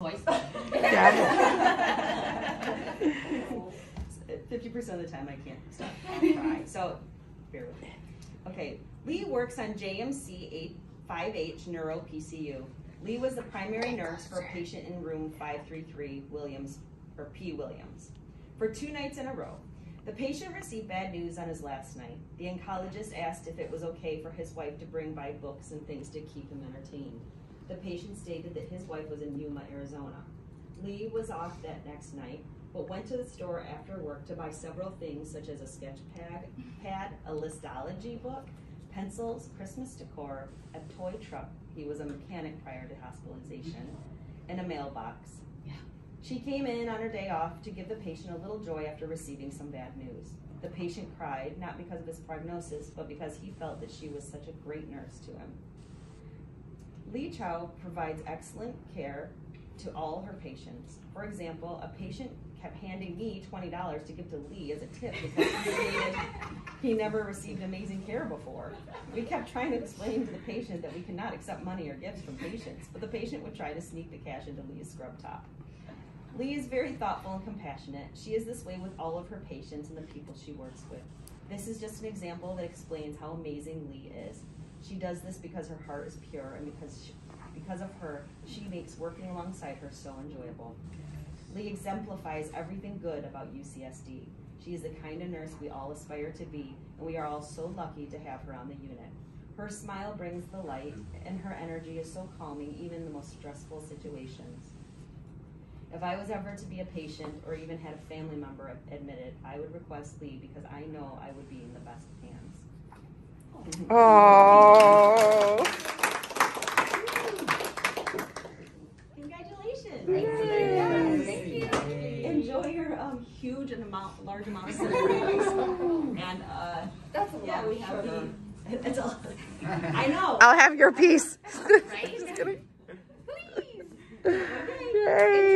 Twice. Fifty percent of the time I can't stop crying, so bear with me. Okay, Le works on JMC 5H Neuro PCU. Le was the primary nurse for a patient in room 533 Williams, or P. Williams, for two nights in a row. The patient received bad news on his last night. The oncologist asked if it was okay for his wife to bring by books and things to keep him entertained. The patient stated that his wife was in Yuma, Arizona. Le was off that next night, but went to the store after work to buy several things such as a sketch pad, pad a listology book, pencils, Christmas decor, a toy truck. He was a mechanic prior to hospitalization, and a mailbox. Yeah. She came in on her day off to give the patient a little joy after receiving some bad news. The patient cried, not because of his prognosis, but because he felt that she was such a great nurse to him. Le Chau provides excellent care to all her patients. For example, a patient kept handing me $20 to give to Le as a tip because he stated he never received amazing care before. We kept trying to explain to the patient that we cannot accept money or gifts from patients, but the patient would try to sneak the cash into Le's scrub top. Le is very thoughtful and compassionate. She is this way with all of her patients and the people she works with. This is just an example that explains how amazing Le is. She does this because her heart is pure and because she, because of her, she makes working alongside her so enjoyable. Le exemplifies everything good about UCSD. She is the kind of nurse we all aspire to be, and we are all so lucky to have her on the unit. Her smile brings the light, and her energy is so calming even in the most stressful situations. If I was ever to be a patient or even had a family member admitted, I would request Le because I know I would be in the best hands. Oh. Congratulations. Yay. Thank you. Enjoy your um, huge and amount, large amount of cereals. and uh, That's a yeah, lot we have sugar. the. It's a, I know. I'll have your piece. Right? Just kidding. Please. Okay. Yay.